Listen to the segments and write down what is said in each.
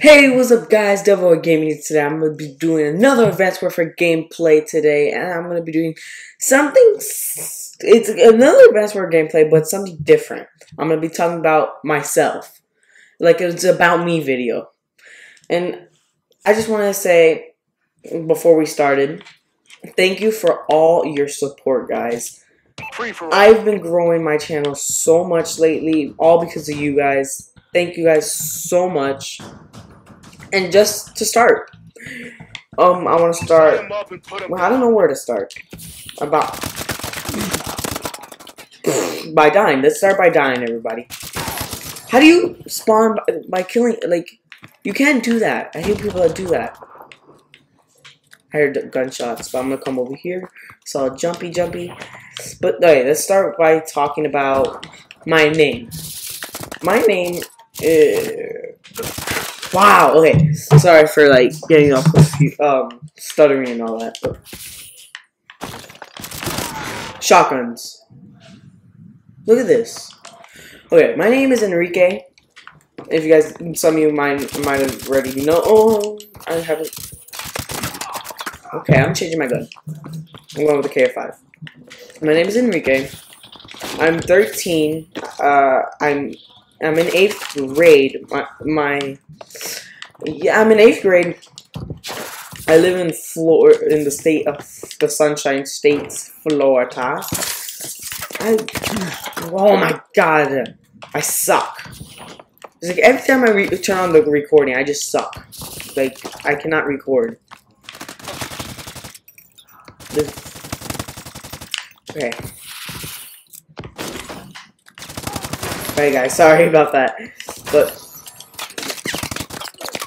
Hey, what's up guys? Devil Gaming today. I'm going to be doing another Advanced Warfare gameplay today, and I'm going to be doing something, it's another Advanced Warfare gameplay, but something different. I'm going to be talking about myself, like it's about me video. And I just want to say, before we started, thank you for all your support, guys. I've been growing my channel so much lately, all because of you guys. Thank you guys so much. And just to start, um, I want to start. Well, I don't know where to start. About by dying. Let's start by dying, everybody. How do you spawn by, by killing? Like, you can't do that. I hate people that do that. I heard gunshots, but I'm gonna come over here. Saw jumpy, jumpy. But okay, let's start by talking about my name. My name is. Wow. Okay. Sorry for like getting off um stuttering and all that. But shotguns. Look at this. Okay, my name is Enrique. If you guys, some of you might might have already know. Oh, I haven't. Okay, I'm changing my gun. I'm going with the KF5. My name is Enrique. I'm 13. Uh, I'm I'm in eighth grade. My, my yeah, I'm in eighth grade. I live in Florida, in the state of the Sunshine States, Florida. I, oh my god, I suck. It's like every time I turn on the recording, I just suck. Like I cannot record. Okay. Alright guys, sorry about that. But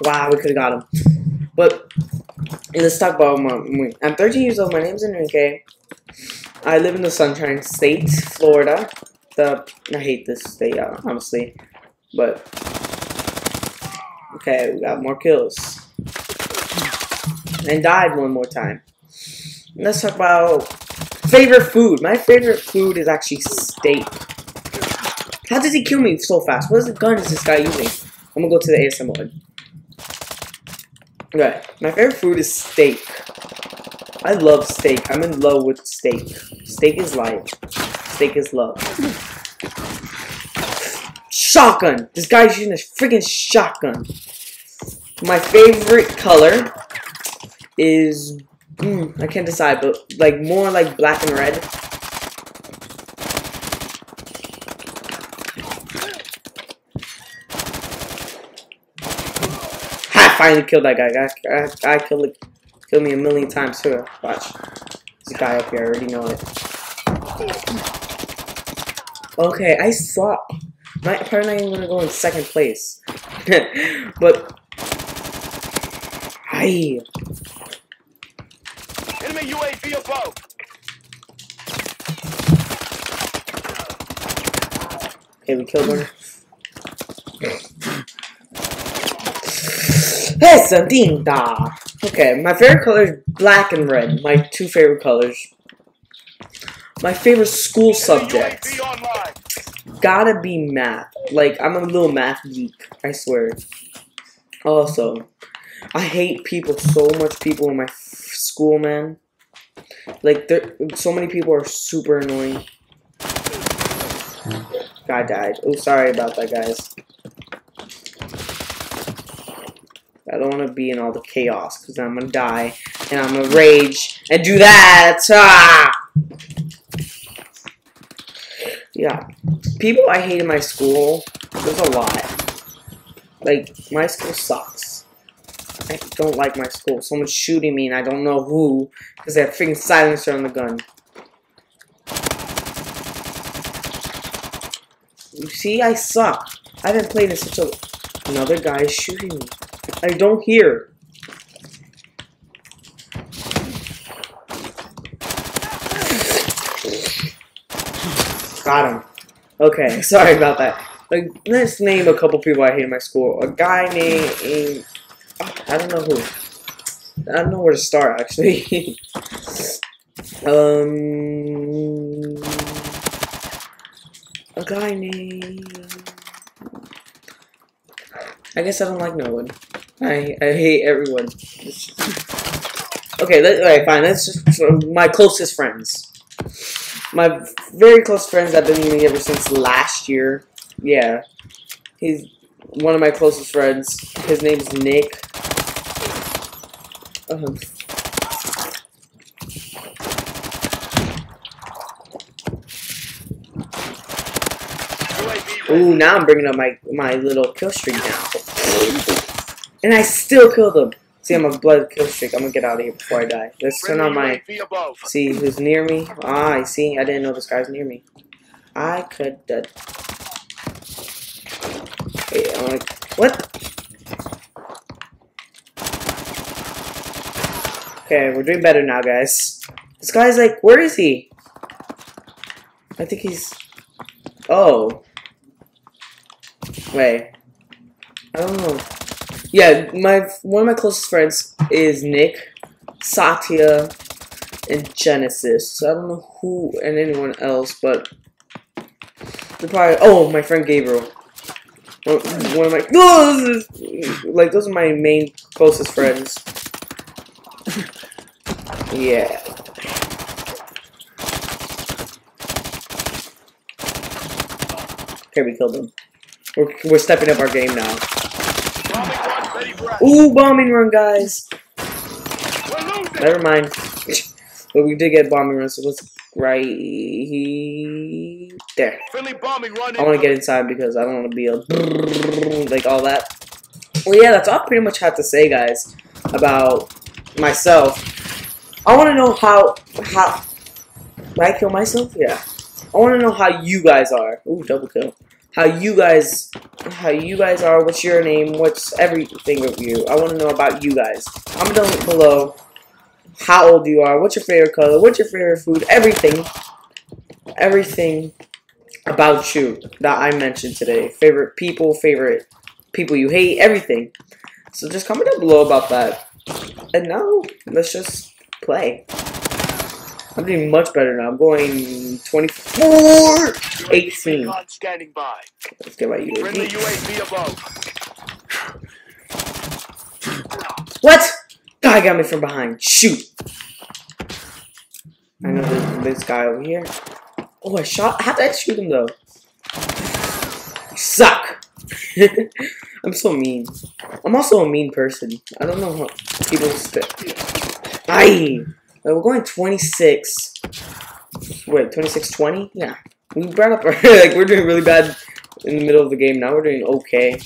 wow, we could have got him. But let's talk about my I'm 13 years old, my name's Enrique. I live in the Sunshine State, Florida. The I hate this state, uh, honestly. But okay, we got more kills. And died one more time. Let's talk about favorite food. My favorite food is actually steak. How does he kill me so fast? What is the gun is this guy using? I'm gonna go to the ASM mode. Okay, my favorite food is steak. I love steak. I'm in love with steak. Steak is life. Steak is love. Shotgun! This guy's using a freaking shotgun. My favorite color is... Mm, I can't decide, but like more like black and red. Finally killed that guy. I, I, I killed, killed me a million times too. Watch. There's a guy up here. I already know it. Okay, I saw. My apparently I'm gonna go in second place. but hi. Enemy UAV above. Okay, we killed one. Essa tinta. Okay, my favorite color is black and red. My two favorite colors. My favorite school subject. Gotta be math. Like, I'm a little math geek. I swear. Also, I hate people, so much people in my school, man. Like, there, so many people are super annoying. Hmm. Guy died. Oh, sorry about that, guys. I don't want to be in all the chaos because I'm gonna die and I'm gonna rage and do that. Ah! Yeah, people I hate in my school. There's a lot. Like my school sucks. I don't like my school. Someone's shooting me and I don't know who because they have freaking silencer on the gun. You see, I suck. I haven't played in such a. Another guy is shooting me. I don't hear. Got him. Okay, sorry about that. Like, let's name a couple people I hate in my school. A guy named... I don't know who. I don't know where to start, actually. um... A guy named... I guess I don't like no one. I I hate everyone. Okay, let, alright, fine. That's just my closest friends. My very close friends I've been with me ever since last year. Yeah. He's one of my closest friends. His name's Nick. Um, Ooh, now I'm bringing up my my little kill streak now. And I still killed him. See, I'm a blood kill streak. I'm gonna get out of here before I die. Let's turn on my. See who's near me. Ah, I see. I didn't know this guy's near me. I could. Uh... Wait, I'm like, what? Okay, we're doing better now, guys. This guy's like, where is he? I think he's. Oh. Wait. I don't know. Yeah, my one of my closest friends is Nick, Satya, and Genesis. So I don't know who and anyone else, but they're probably. Oh, my friend Gabriel. One, one of my. Oh, is, like those are my main closest friends. yeah. Okay, we killed them. We're, we're stepping up our game now. Ooh, bombing run, guys. Never mind. but we did get bombing run, so let's right there. I want to get inside because I don't want to be a like all that. Well, yeah, that's all I pretty much have to say, guys, about myself. I want to know how how. Did I kill myself? Yeah. I want to know how you guys are. Ooh, double kill how you guys how you guys are, what's your name, what's everything of you. I want to know about you guys. Comment down below how old you are, what's your favorite color, what's your favorite food, everything. Everything about you that I mentioned today. Favorite people, favorite people you hate, everything. So just comment down below about that. And now, let's just play. I'm doing much better now. I'm going 24, 18. Standing by. Let's get my UAV. What? Guy got me from behind. Shoot. I know there's this guy over here. Oh, I shot. How did I shoot him though? You suck. I'm so mean. I'm also a mean person. I don't know how people. Aye. Uh, we're going 26. Wait, 26-20? Yeah. We brought up our, like, we're doing really bad in the middle of the game. Now we're doing okay.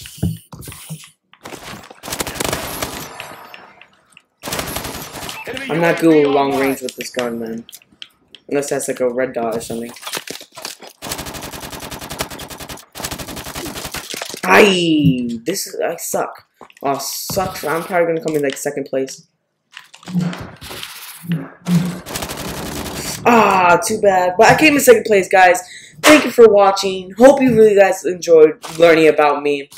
I'm not good with long range with this gun, man. Unless that's like a red dot or something. Aye! This is, I suck. Oh, sucks. I'm probably gonna come in like second place. Ah, too bad. But I came in second place, guys. Thank you for watching. Hope you really guys enjoyed learning about me.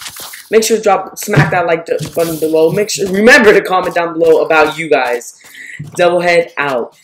Make sure to drop, smack that like button below. Make sure, remember to comment down below about you guys. Devil Head out.